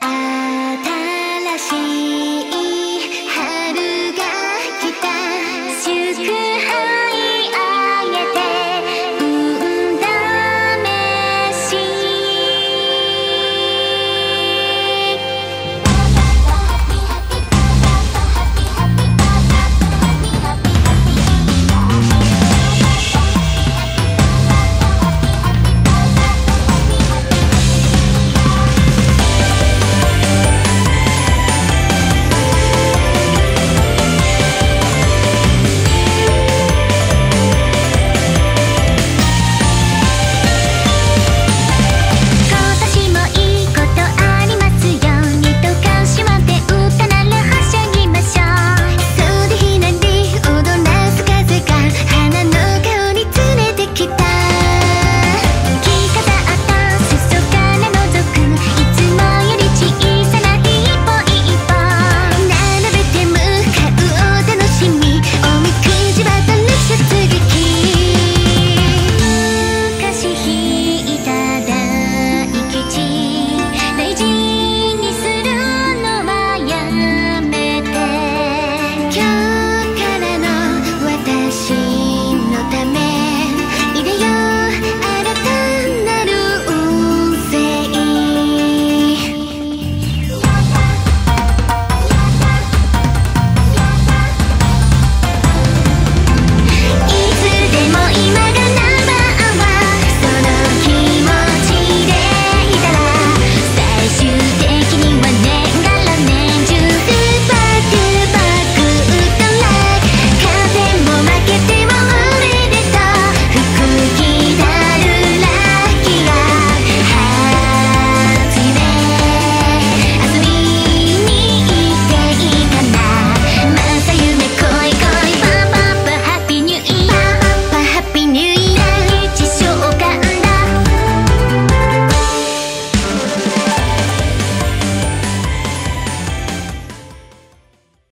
I